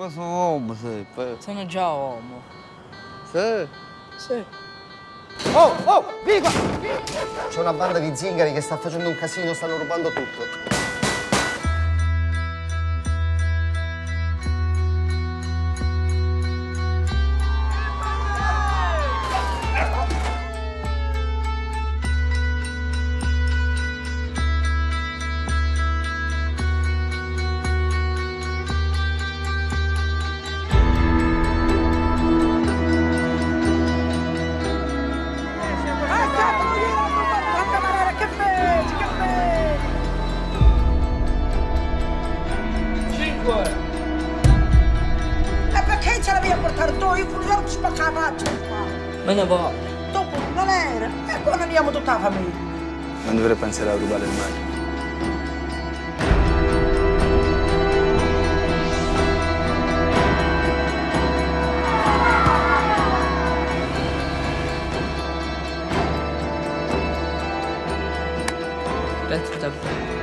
Ma sono uomo, poi- Sono già uomo. Sì. Sì. Oh, oh, qua! C'è una banda di zingari che sta facendo un casino, stanno rubando tutto. Portare tu? Io volevo spaccare la faccia qua. Me ne va. Dopo non era. E poi ne abbiamo tutta la famiglia. Non dovrei pensare a rubare mai. Grazie davvero.